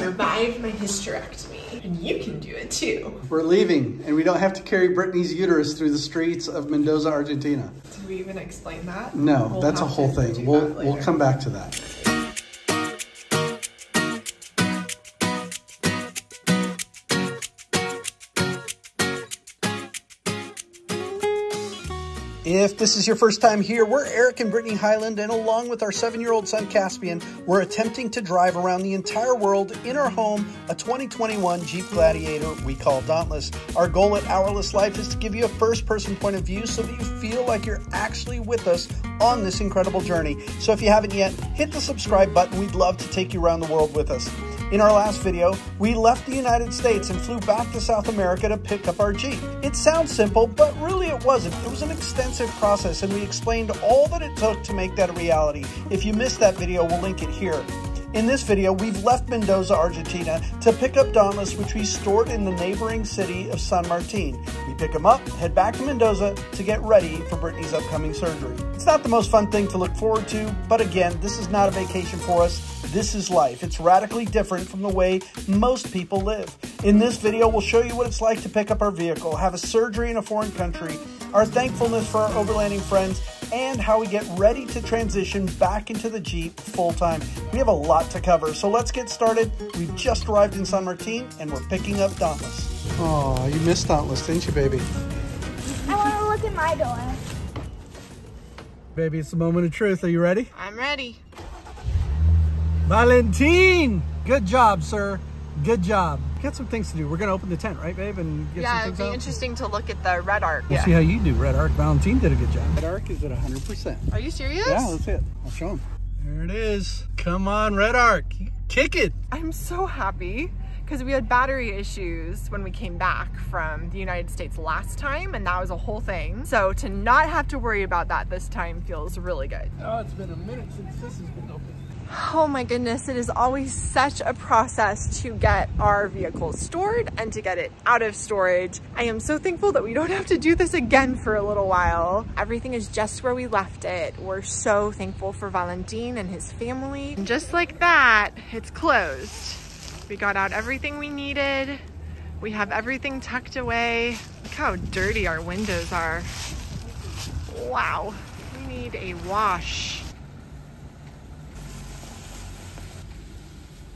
survived my hysterectomy, and you can do it too. We're leaving, and we don't have to carry Brittany's uterus through the streets of Mendoza, Argentina. Did we even explain that? No, We'll that's a whole thing. We'll we'll come back to that. If this is your first time here, we're Eric and Brittany Highland, and along with our seven year old son Caspian, we're attempting to drive around the entire world in our home, a 2021 Jeep Gladiator we call Dauntless. Our goal at Hourless Life is to give you a first person point of view so that you feel like you're actually with us on this incredible journey. So if you haven't yet, hit the subscribe button. We'd love to take you around the world with us. In our last video, we left the United States and flew back to South America to pick up our Jeep. It sounds simple, but really it wasn't. It was an extensive process and we explained all that it took to make that a reality. If you missed that video, we'll link it here. In this video, we've left Mendoza, Argentina to pick up Dauntless, which we stored in the neighboring city of San Martin. We pick him up, head back to Mendoza to get ready for Brittany's upcoming surgery. It's not the most fun thing to look forward to, but again, this is not a vacation for us. This is life. It's radically different from the way most people live. In this video, we'll show you what it's like to pick up our vehicle, have a surgery in a foreign country, our thankfulness for our overlanding friends, and how we get ready to transition back into the Jeep full time. We have a lot to cover, so let's get started. We've just arrived in San Martin and we're picking up Dauntless. Oh, you missed Dauntless, didn't you, baby? I want to look at my door. Baby, it's the moment of truth. Are you ready? I'm ready. Valentine! Good job, sir. Good job. Got some things to do. We're gonna open the tent, right, babe? And get Yeah, some it'd things be out? interesting to look at the REDARC. We'll see how you do, REDARC. Valentine did a good job. REDARC is at 100%. Are you serious? Yeah, let's see it. I'll show him. There it is. Come on, REDARC. Kick it. I'm so happy because we had battery issues when we came back from the United States last time, and that was a whole thing. So to not have to worry about that this time feels really good. Oh, it's been a minute since this has been open. Oh my goodness, it is always such a process to get our vehicle stored and to get it out of storage. I am so thankful that we don't have to do this again for a little while. Everything is just where we left it. We're so thankful for Valentin and his family. And just like that, it's closed. We got out everything we needed. We have everything tucked away. Look how dirty our windows are. Wow, we need a wash.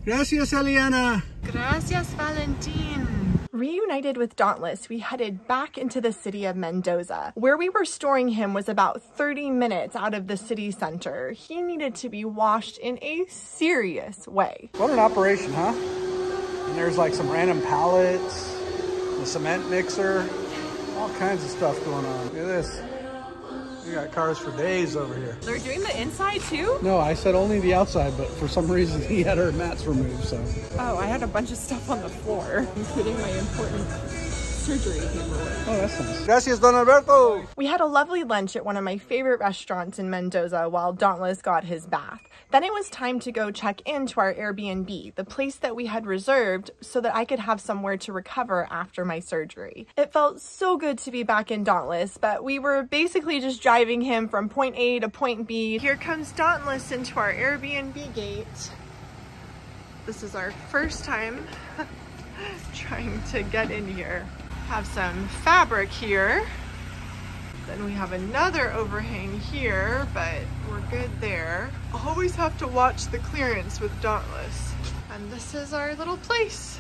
Gracias, Eliana. Gracias, Valentin. Reunited with Dauntless, we headed back into the city of Mendoza. Where we were storing him was about 30 minutes out of the city center. He needed to be washed in a serious way. What an operation, huh? And there's like some random pallets, the cement mixer, all kinds of stuff going on. Look at this. Got cars for days over here. They're doing the inside too? No, I said only the outside, but for some reason he had our mats removed, so. Oh, I had a bunch of stuff on the floor, including my important surgery paperwork. Oh, that's nice. Gracias, Don Alberto. We had a lovely lunch at one of my favorite restaurants in Mendoza while Dauntless got his bath. Then it was time to go check into our Airbnb, the place that we had reserved so that I could have somewhere to recover after my surgery. It felt so good to be back in Dauntless, but we were basically just driving him from point A to point B. Here comes Dauntless into our Airbnb gate. This is our first time trying to get in here. Have some fabric here. Then we have another overhang here, but we're good there. Always have to watch the clearance with Dauntless. And this is our little place.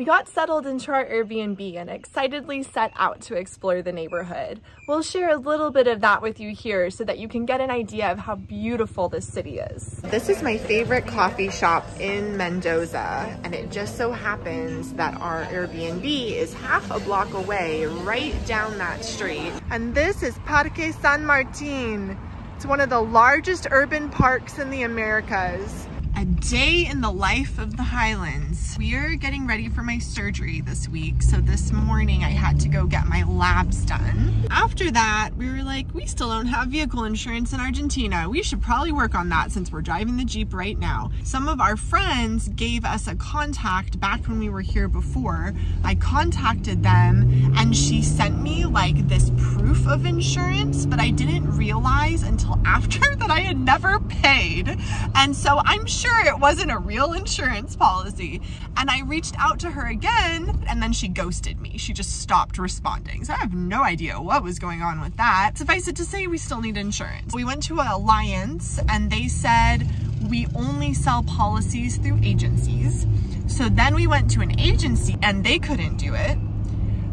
We got settled into our Airbnb and excitedly set out to explore the neighborhood. We'll share a little bit of that with you here so that you can get an idea of how beautiful this city is. This is my favorite coffee shop in Mendoza, and it just so happens that our Airbnb is half a block away, right down that street. And this is Parque San Martin. It's one of the largest urban parks in the Americas. A day in the life of the Highlands. We are getting ready for my surgery this week, so this morning I had to go get my labs done. After that, we were like, we still don't have vehicle insurance in Argentina. We should probably work on that since we're driving the Jeep right now. Some of our friends gave us a contact back when we were here before. I contacted them and she sent me like this proof of insurance, but I didn't realize until after that I had never paid. And so I'm sure sure it wasn't a real insurance policy. And I reached out to her again and then she ghosted me. She just stopped responding. So I have no idea what was going on with that. Suffice it to say, we still need insurance. We went to an Allianz and they said we only sell policies through agencies. So then we went to an agency and they couldn't do it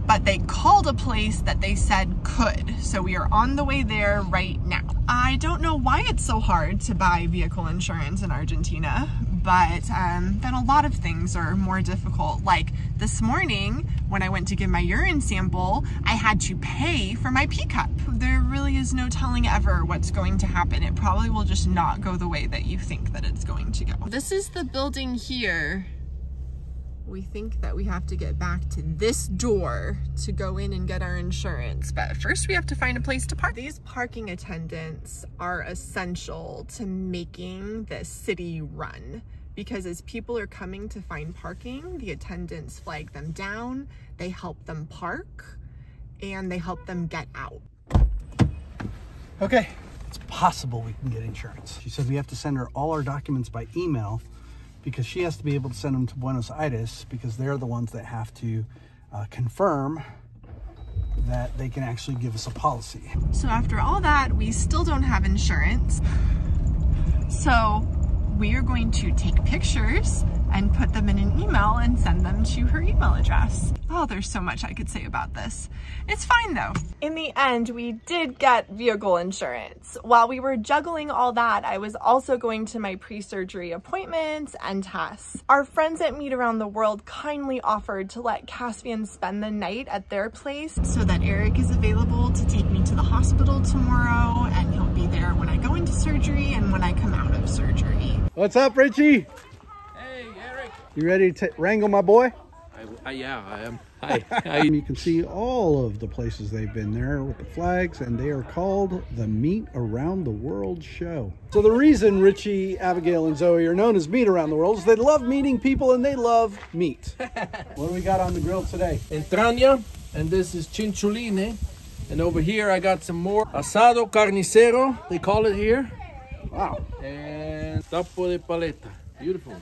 but they called a place that they said could. So we are on the way there right now. I don't know why it's so hard to buy vehicle insurance in Argentina, but um, then a lot of things are more difficult. Like this morning, when I went to give my urine sample, I had to pay for my pee cup. There really is no telling ever what's going to happen. It probably will just not go the way that you think that it's going to go. This is the building here we think that we have to get back to this door to go in and get our insurance. But first we have to find a place to park. These parking attendants are essential to making the city run because as people are coming to find parking, the attendants flag them down, they help them park, and they help them get out. Okay, it's possible we can get insurance. She said we have to send her all our documents by email because she has to be able to send them to Buenos Aires because they're the ones that have to uh, confirm that they can actually give us a policy. So after all that, we still don't have insurance. So we are going to take pictures and put them in an email and send them to her email address. Oh, there's so much I could say about this. It's fine though. In the end, we did get vehicle insurance. While we were juggling all that, I was also going to my pre-surgery appointments and tests. Our friends at Meet Around the World kindly offered to let Caspian spend the night at their place so that Eric is available to take me to the hospital tomorrow and he'll be there when I go into surgery and when I come out of surgery. What's up, Richie? You ready to wrangle my boy? I, I, yeah, I am. Hi. Hi. you can see all of the places they've been there with the flags, and they are called the Meet Around the World Show. So the reason Richie, Abigail, and Zoe are known as Meet Around the World is they love meeting people and they love meat. what do we got on the grill today? Entraña, and this is chinchulín. And over here I got some more asado carnicero, they call it here. Wow. And tapa de paleta. Beautiful.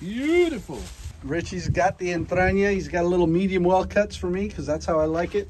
Beautiful. Richie's got the entraña. He's got a little medium well cuts for me because that's how I like it.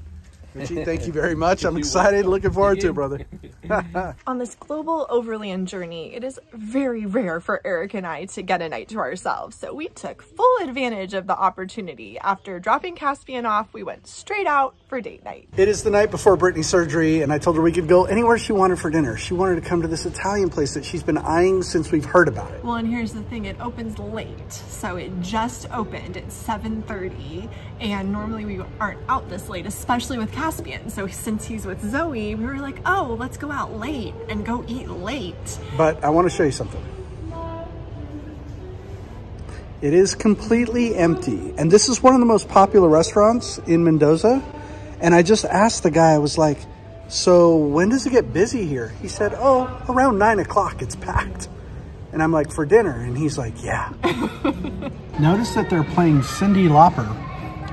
Richie, thank you very much. I'm excited. Looking forward to it, brother. On this global overland journey, it is very rare for Eric and I to get a night to ourselves, so we took full advantage of the opportunity. After dropping Caspian off, we went straight out for date night. It is the night before Brittany's surgery, and I told her we could go anywhere she wanted for dinner. She wanted to come to this Italian place that she's been eyeing since we've heard about it. Well, and here's the thing, it opens late, so it just opened at 7.30, and normally we aren't out this late, especially with Caspian. So since he's with Zoe, we were like, oh, let's go out late and go eat late. But I want to show you something. It is completely empty. And this is one of the most popular restaurants in Mendoza. And I just asked the guy, I was like, so when does it get busy here? He said, oh, around nine o'clock, it's packed. And I'm like, for dinner? And he's like, yeah. Notice that they're playing Cyndi Lauper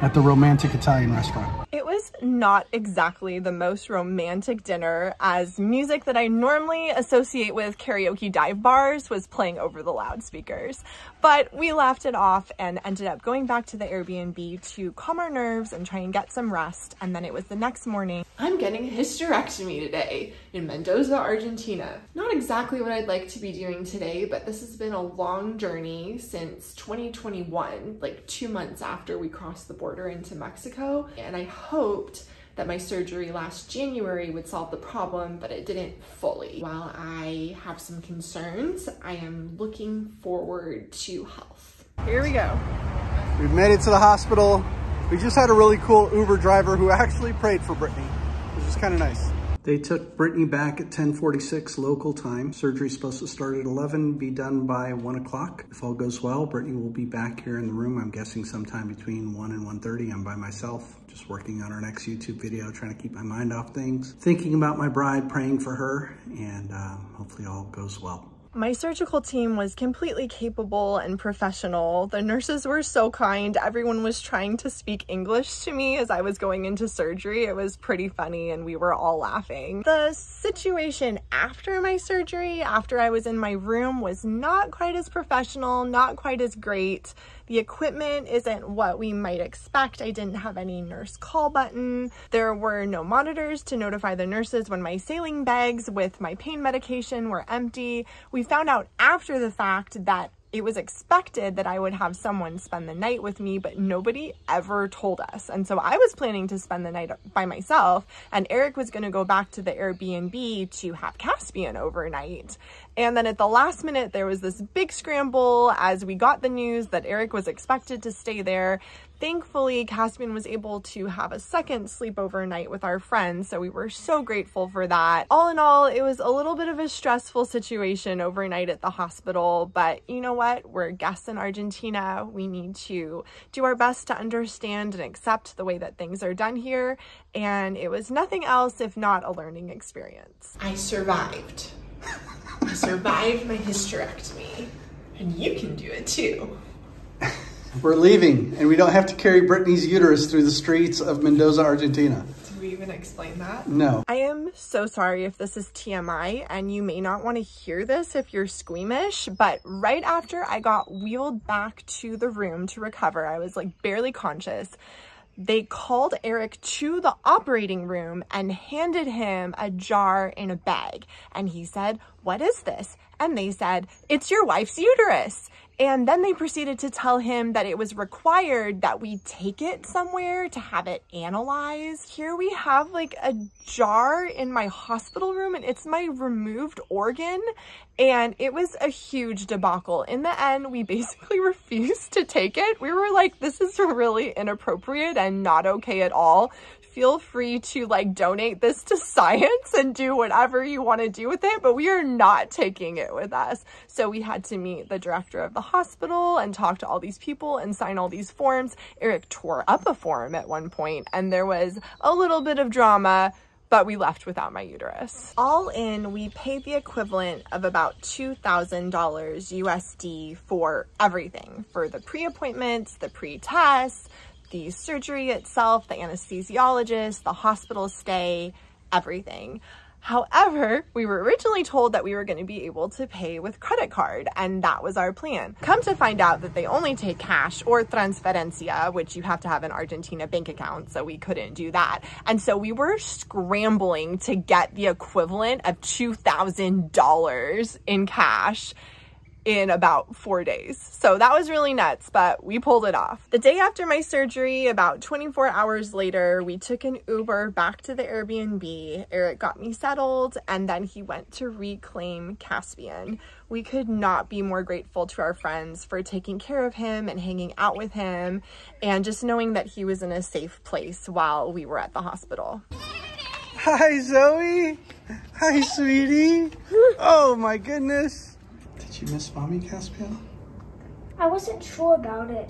at the romantic Italian restaurant. It was not exactly the most romantic dinner as music that I normally associate with karaoke dive bars was playing over the loudspeakers. But we laughed it off and ended up going back to the Airbnb to calm our nerves and try and get some rest. And then it was the next morning. I'm getting a hysterectomy today in Mendoza, Argentina. Not exactly what I'd like to be doing today, but this has been a long journey since 2021, like two months after we crossed the border into Mexico. And I hoped that my surgery last January would solve the problem, but it didn't fully. While I have some concerns, I am looking forward to health. Here we go. We've made it to the hospital. We just had a really cool Uber driver who actually prayed for Brittany, which is kind of nice. They took Brittany back at 1046 local time. Surgery's supposed to start at 11, be done by 1 o'clock. If all goes well, Brittany will be back here in the room, I'm guessing sometime between 1 and 1.30. I'm by myself, just working on our next YouTube video, trying to keep my mind off things. Thinking about my bride, praying for her, and um, hopefully all goes well. My surgical team was completely capable and professional. The nurses were so kind. Everyone was trying to speak English to me as I was going into surgery. It was pretty funny and we were all laughing. The situation after my surgery, after I was in my room, was not quite as professional, not quite as great. The equipment isn't what we might expect. I didn't have any nurse call button. There were no monitors to notify the nurses when my saline bags with my pain medication were empty. We found out after the fact that it was expected that I would have someone spend the night with me, but nobody ever told us. And so I was planning to spend the night by myself, and Eric was going to go back to the Airbnb to have Caspian overnight. And then at the last minute, there was this big scramble as we got the news that Eric was expected to stay there. Thankfully, Caspian was able to have a second sleepover night with our friends, so we were so grateful for that. All in all, it was a little bit of a stressful situation overnight at the hospital, but you know what? We're guests in Argentina. We need to do our best to understand and accept the way that things are done here, and it was nothing else if not a learning experience. I survived. I survived my hysterectomy, and you can do it too. We're leaving, and we don't have to carry Brittany's uterus through the streets of Mendoza, Argentina. Did we even explain that? No. I am so sorry if this is TMI, and you may not want to hear this if you're squeamish, but right after I got wheeled back to the room to recover, I was like barely conscious they called Eric to the operating room and handed him a jar in a bag. And he said, what is this? And they said, it's your wife's uterus. And then they proceeded to tell him that it was required that we take it somewhere to have it analyzed. Here we have like a jar in my hospital room and it's my removed organ. And it was a huge debacle. In the end, we basically refused to take it. We were like, this is really inappropriate and not okay at all feel free to like donate this to science and do whatever you want to do with it, but we are not taking it with us. So we had to meet the director of the hospital and talk to all these people and sign all these forms. Eric tore up a form at one point and there was a little bit of drama but we left without my uterus. All in, we paid the equivalent of about $2,000 USD for everything, for the pre-appointments, the pre-tests, the surgery itself, the anesthesiologist, the hospital stay, everything. However, we were originally told that we were going to be able to pay with credit card, and that was our plan. Come to find out that they only take cash or transferencia, which you have to have an Argentina bank account, so we couldn't do that. And so we were scrambling to get the equivalent of $2,000 in cash in about four days. So that was really nuts, but we pulled it off. The day after my surgery, about 24 hours later, we took an Uber back to the Airbnb. Eric got me settled and then he went to reclaim Caspian. We could not be more grateful to our friends for taking care of him and hanging out with him and just knowing that he was in a safe place while we were at the hospital. Hi, Zoe. Hi, sweetie. Oh my goodness. Did you miss mommy, Caspian? I wasn't sure about it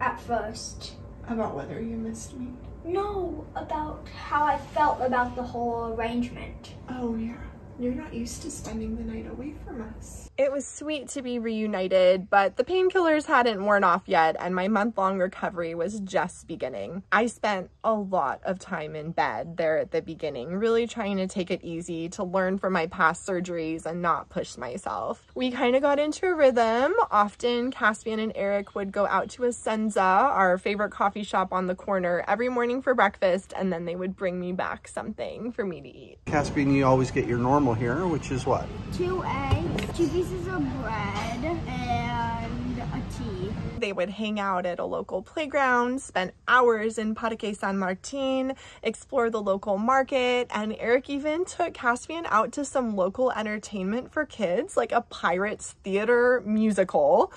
at first. About whether you missed me? No, about how I felt about the whole arrangement. Oh, yeah. You're not used to spending the night away from us. It was sweet to be reunited, but the painkillers hadn't worn off yet and my month-long recovery was just beginning. I spent a lot of time in bed there at the beginning, really trying to take it easy to learn from my past surgeries and not push myself. We kind of got into a rhythm. Often Caspian and Eric would go out to Essenza, our favorite coffee shop on the corner, every morning for breakfast and then they would bring me back something for me to eat. Caspian, you always get your normal here, which is what? Two eggs, two pieces pieces of bread and a tea. They would hang out at a local playground, spend hours in Parque San Martin, explore the local market, and Eric even took Caspian out to some local entertainment for kids, like a Pirates Theater musical.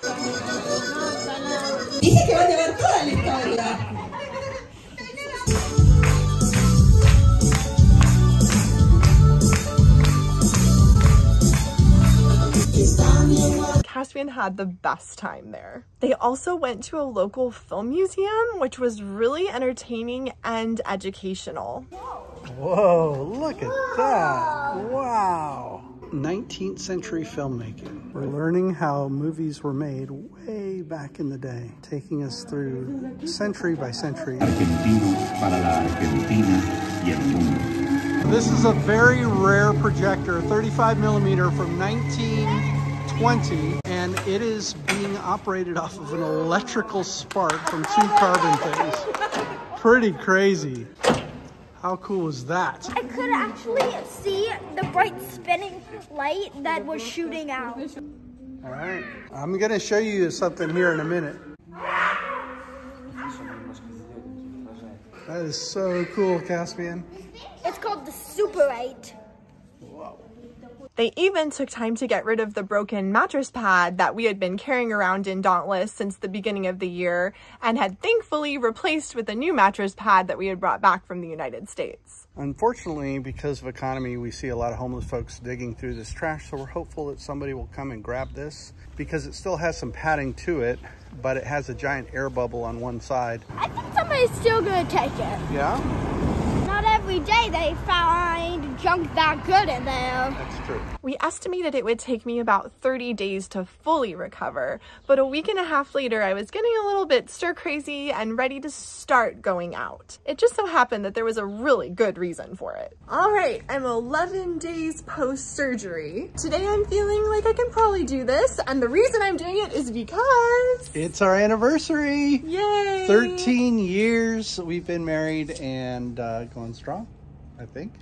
Caspian had the best time there. They also went to a local film museum, which was really entertaining and educational. Whoa, look at that. Wow. 19th century filmmaking. We're learning how movies were made way back in the day, taking us through century by century. Argentino para la Argentina y el mundo. This is a very rare projector, 35 millimeter from 1920, and it is being operated off of an electrical spark from two carbon things. Pretty crazy. How cool is that? I could actually see the bright spinning light that was shooting out. All right. I'm going to show you something here in a minute. That is so cool, Caspian. It's called the Super 8. They even took time to get rid of the broken mattress pad that we had been carrying around in Dauntless since the beginning of the year and had thankfully replaced with a new mattress pad that we had brought back from the United States. Unfortunately, because of economy, we see a lot of homeless folks digging through this trash, so we're hopeful that somebody will come and grab this because it still has some padding to it, but it has a giant air bubble on one side. I think somebody's still gonna take it. Yeah, Not every day they find junk that good in there. that's true. We estimated it would take me about 30 days to fully recover, but a week and a half later, I was getting a little bit stir crazy and ready to start going out. It just so happened that there was a really good reason for it. All right, I'm 11 days post surgery. Today I'm feeling like I can probably do this, and the reason I'm doing it is because. It's our anniversary. Yay! 13 years we've been married and uh, going strong, I think.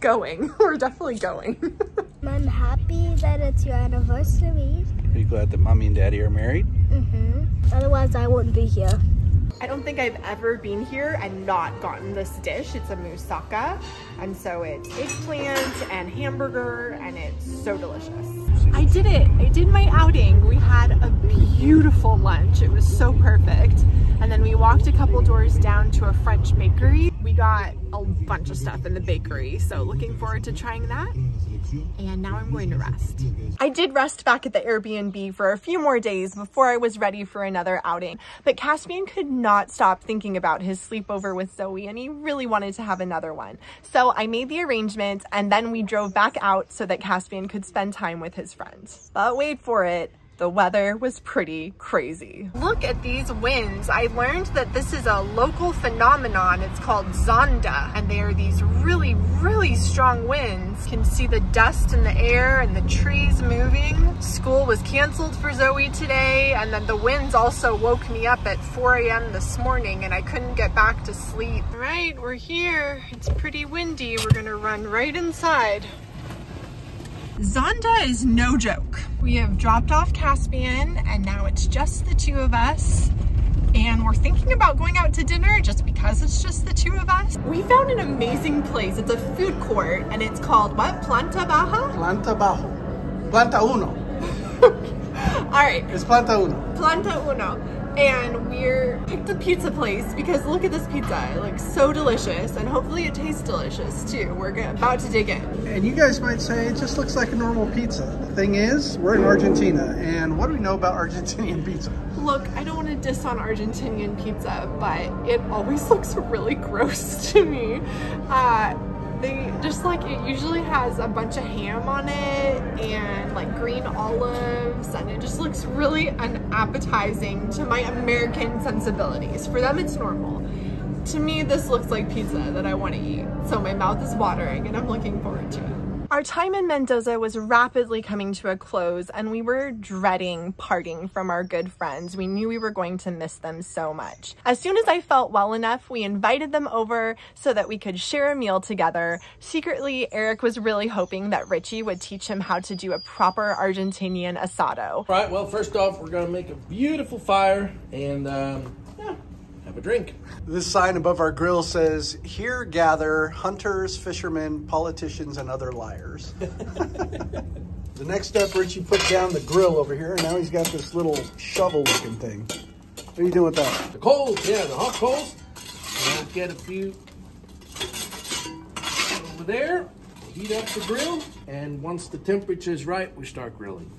Going. We're definitely going. I'm happy that it's your anniversary. Are you glad that mommy and daddy are married? Mm-hmm. Otherwise, I wouldn't be here. I don't think I've ever been here and not gotten this dish. It's a moussaka, and so it's eggplant and hamburger, and it's so delicious. I did it. I did my outing. We had a beautiful lunch. It was so perfect. And then we walked a couple doors down to a French bakery. We got a bunch of stuff in the bakery, so looking forward to trying that. And now I'm going to rest. I did rest back at the Airbnb for a few more days before I was ready for another outing, but Caspian could not stop thinking about his sleepover with Zoe and he really wanted to have another one. So I made the arrangements and then we drove back out so that Caspian could spend time with his friends. But wait for it. The weather was pretty crazy. Look at these winds. I learned that this is a local phenomenon. It's called Zonda, and they are these really, really strong winds. You can see the dust in the air and the trees moving. School was canceled for Zoe today, and then the winds also woke me up at 4 a.m. this morning, and I couldn't get back to sleep. All right, we're here. It's pretty windy. We're gonna run right inside. Zonda is no joke. We have dropped off Caspian and now it's just the two of us. And we're thinking about going out to dinner just because it's just the two of us. We found an amazing place. It's a food court and it's called what? Planta Baja? Planta bajo. Planta uno. All right, It's planta uno. Planta Uno. And we're picked a pizza place because look at this pizza. It looks so delicious and hopefully it tastes delicious too. We're about to dig in. And you guys might say it just looks like a normal pizza. The thing is, we're in Argentina, and what do we know about Argentinian pizza? Look, I don't want to diss on Argentinian pizza, but it always looks really gross to me. Uh, they just like it usually has a bunch of ham on it and like green olives, and it just looks really unappetizing to my American sensibilities. For them, it's normal. To me, this looks like pizza that I want to eat. So my mouth is watering and I'm looking forward to it. Our time in Mendoza was rapidly coming to a close and we were dreading parting from our good friends. We knew we were going to miss them so much. As soon as I felt well enough, we invited them over so that we could share a meal together. Secretly, Eric was really hoping that Richie would teach him how to do a proper Argentinian asado. All right, well, first off, we're gonna make a beautiful fire and um, have a drink. This sign above our grill says, Here gather hunters, fishermen, politicians, and other liars. the next step, Richie put down the grill over here, and now he's got this little shovel looking thing. What are you doing with that? The coals, yeah, the hot coals. And we'll get a few over there. Heat up the grill, and once the temperature is right, we start grilling.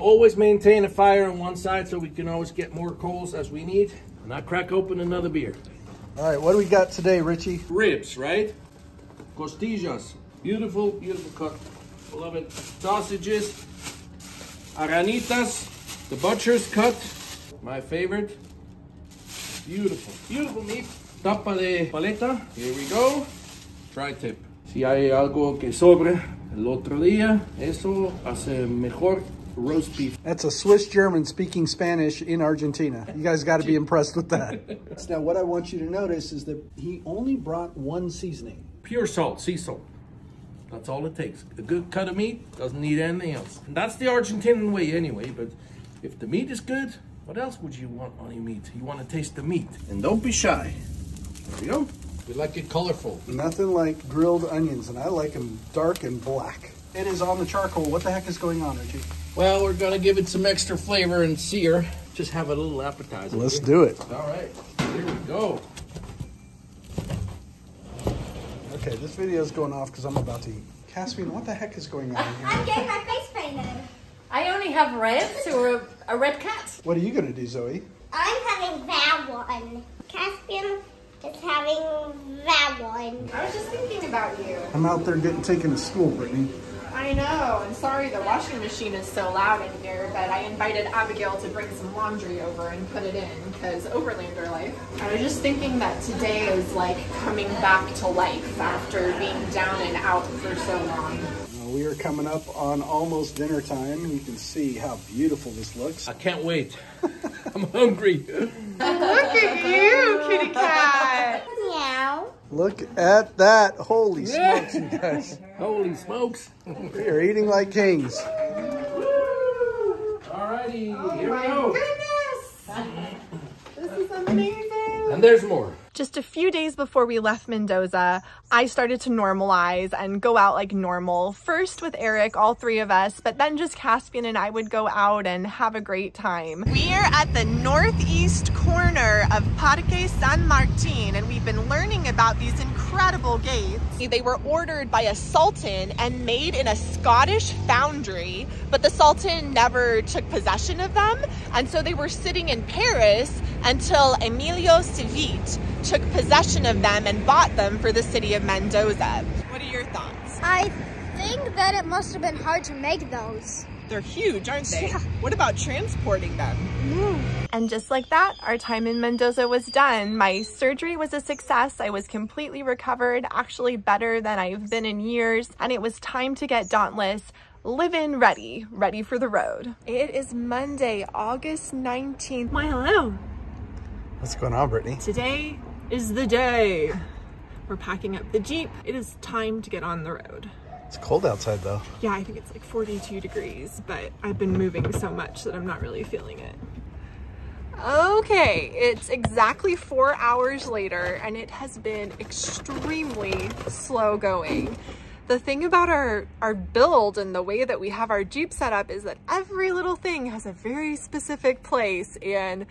Always maintain a fire on one side so we can always get more coals as we need. And I crack open another beer. All right, what do we got today, Richie? Ribs, right? Costillas. Beautiful, beautiful cut. Love it. Sausages, arañitas, the butcher's cut, my favorite. Beautiful, beautiful meat. Tapa de paleta. Here we go. Tri-tip. Si hay algo que sobre el otro día, eso hace mejor roast beef. That's a Swiss German speaking Spanish in Argentina. You guys got to be impressed with that. now, what I want you to notice is that he only brought one seasoning. Pure salt, sea salt. That's all it takes. A good cut of meat doesn't need anything else. And that's the Argentinian way anyway, but if the meat is good, what else would you want on your meat? You want to taste the meat. And don't be shy. There we go. We like it colorful. Nothing like grilled onions, and I like them dark and black. It is on the charcoal. What the heck is going on, Richie? Well, we're gonna give it some extra flavor and sear. Just have a little appetizer. Let's here. do it. All right, here we go. Okay, this video is going off because I'm about to eat. Caspian, what the heck is going on here? I'm getting my face painted. I only have red, so a, a red cat. What are you going to do, Zoe? I'm having that one. Caspian is having that one. I was just thinking about you. I'm out there getting taken to school, Brittany. I know, and sorry the washing machine is so loud in here, but I invited Abigail to bring some laundry over and put it in, because Overlander life. I was just thinking that today is like coming back to life after being down and out for so long. We are coming up on almost dinner time. You can see how beautiful this looks. I can't wait. I'm hungry. Look at you, kitty cat! Meow. Look at that. Holy smokes, you guys. Holy smokes. We are eating like kings. All Alrighty, here we oh go. Goodness. This is amazing! And there's more. Just a few days before we left Mendoza, I started to normalize and go out like normal. First with Eric, all three of us, but then just Caspian and I would go out and have a great time. We are at the northeast corner of Parque San Martin and we've been learning about these incredible gates. They were ordered by a sultan and made in a Scottish foundry, but the sultan never took possession of them. And so they were sitting in Paris until Emilio Civit took possession of them and bought them for the city of Mendoza. What are your thoughts? I think that it must have been hard to make those. They're huge, aren't they? Yeah. What about transporting them? And just like that, our time in Mendoza was done. My surgery was a success. I was completely recovered, actually better than I've been in years. And it was time to get Dauntless live-in ready, ready for the road. It is Monday, August 19th. Why, hello. What's going on, Brittany? Today is the day. We're packing up the Jeep. It is time to get on the road. It's cold outside, though. Yeah, I think it's like 42 degrees, but I've been moving so much that I'm not really feeling it. Okay, it's exactly four hours later and it has been extremely slow going. The thing about our, our build and the way that we have our Jeep set up is that every little thing has a very specific place and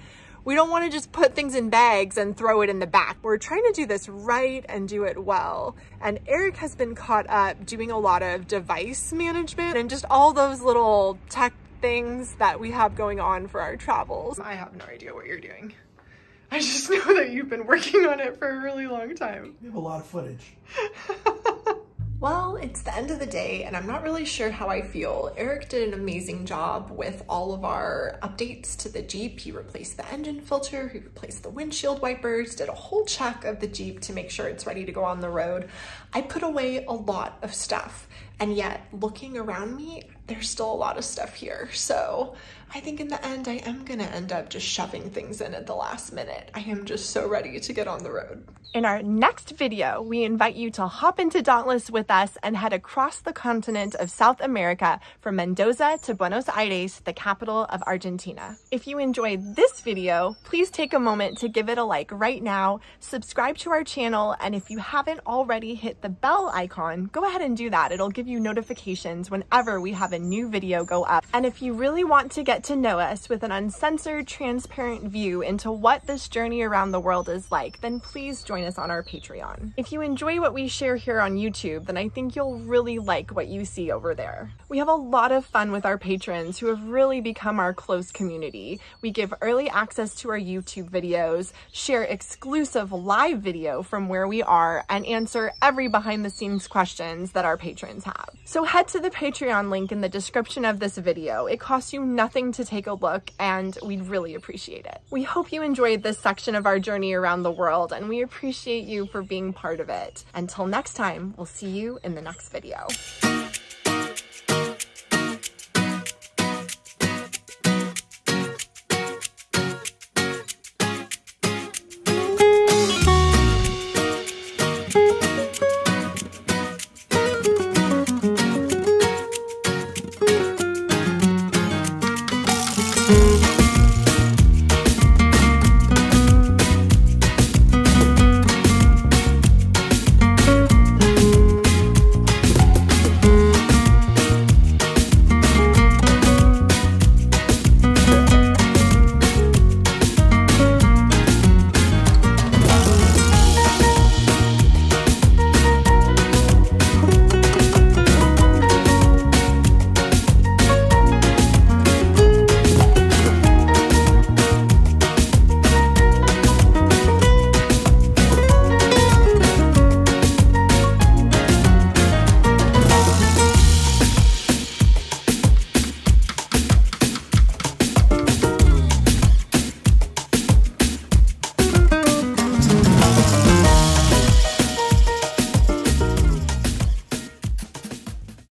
we don't want to just put things in bags and throw it in the back. We're trying to do this right and do it well. And Eric has been caught up doing a lot of device management and just all those little tech things that we have going on for our travels. I have no idea what you're doing. I just know that you've been working on it for a really long time. We have a lot of footage. Well, it's the end of the day and I'm not really sure how I feel. Eric did an amazing job with all of our updates to the Jeep. He replaced the engine filter, he replaced the windshield wipers, did a whole check of the Jeep to make sure it's ready to go on the road. I put away a lot of stuff and yet looking around me, there's still a lot of stuff here. So I think in the end, I am gonna end up just shoving things in at the last minute. I am just so ready to get on the road. In our next video, we invite you to hop into Dauntless with us and head across the continent of South America from Mendoza to Buenos Aires, the capital of Argentina. If you enjoyed this video, please take a moment to give it a like right now, subscribe to our channel, and if you haven't already the bell icon, go ahead and do that. It'll give you notifications whenever we have a new video go up. And if you really want to get to know us with an uncensored, transparent view into what this journey around the world is like, then please join us on our Patreon. If you enjoy what we share here on YouTube, then I think you'll really like what you see over there. We have a lot of fun with our patrons who have really become our close community. We give early access to our YouTube videos, share exclusive live video from where we are, and answer every behind the scenes questions that our patrons have. So head to the Patreon link in the description of this video. It costs you nothing to take a look and we'd really appreciate it. We hope you enjoyed this section of our journey around the world and we appreciate you for being part of it. Until next time, we'll see you in the next video.